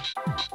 Bye.